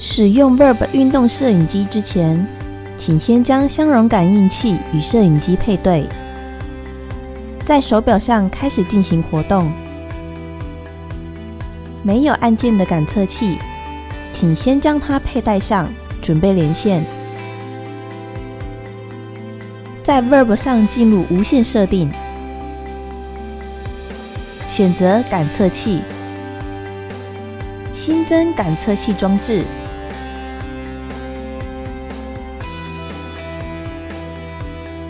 使用 Verb 运动摄影机之前，请先将相容感应器与摄影机配对，在手表上开始进行活动。没有按键的感测器，请先将它佩戴上，准备连线。在 Verb 上进入无线设定，选择感测器，新增感测器装置。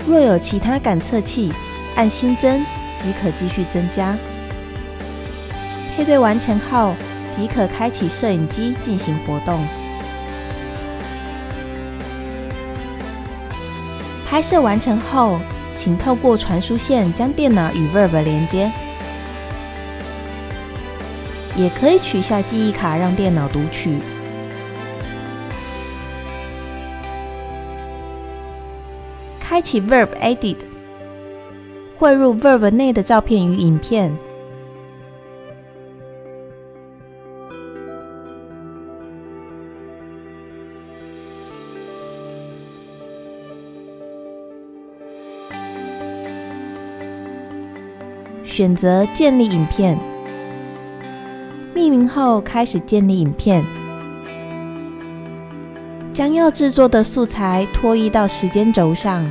若有其他感测器，按新增即可继续增加。配对完成后，即可开启摄影机进行活动。拍摄完成后，请透过传输线将电脑与 Verb 连接。也可以取下记忆卡让电脑读取。开启 Verb Edit，汇入 Verb 内的照片与影片。选择建立影片，命名后开始建立影片。将要制作的素材拖移到时间轴上，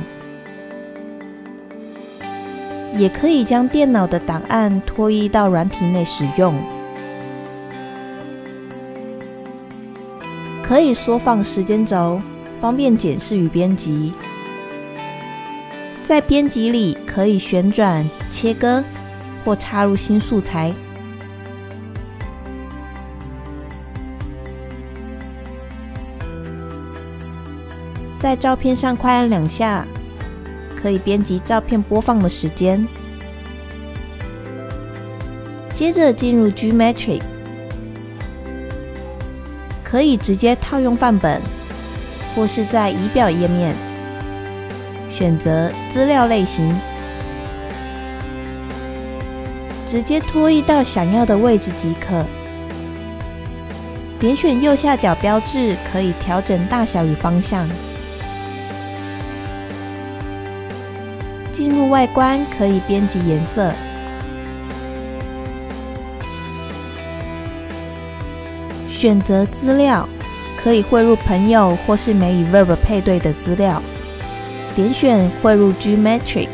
也可以将电脑的档案拖移到软体内使用。可以缩放时间轴，方便检视与编辑。在编辑里可以旋转、切割或插入新素材。在照片上快按两下，可以编辑照片播放的时间。接着进入 Geometry，可以直接套用范本，或是在仪表页面选择资料类型，直接拖移到想要的位置即可。点选右下角标志，可以调整大小与方向。进入外观可以编辑颜色，选择资料可以汇入朋友或是没与 Verb 配对的资料，点选汇入 Gmetric，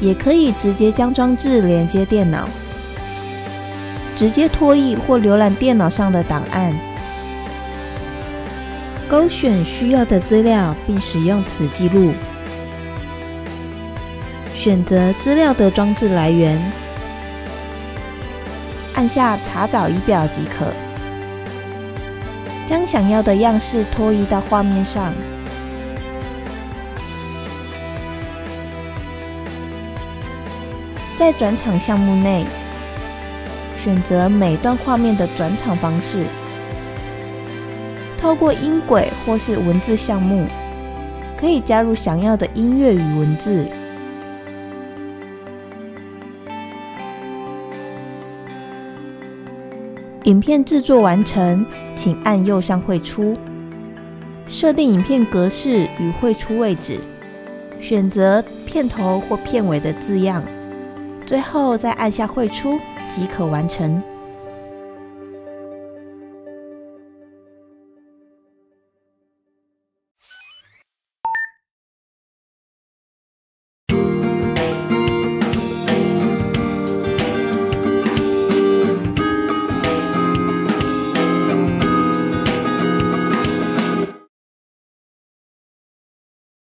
也可以直接将装置连接电脑，直接拖移或浏览电脑上的档案。勾选需要的资料，并使用此记录。选择资料的装置来源，按下查找仪表即可。将想要的样式拖移到画面上。在转场项目内，选择每段画面的转场方式。透过音轨或是文字项目，可以加入想要的音乐与文字。影片制作完成，请按右上绘出，设定影片格式与绘出位置，选择片头或片尾的字样，最后再按下绘出即可完成。